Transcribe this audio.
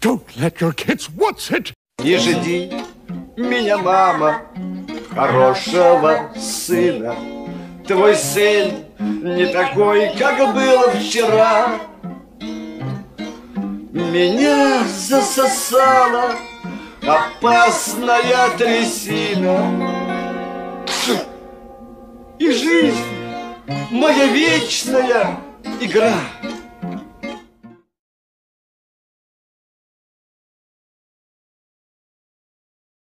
Don't let your kids what's it? Не жди меня, мама, хорошего сына. Твой сын не такой, как был вчера. Меня засосала опасная трясина. И жизнь моя вечная игра.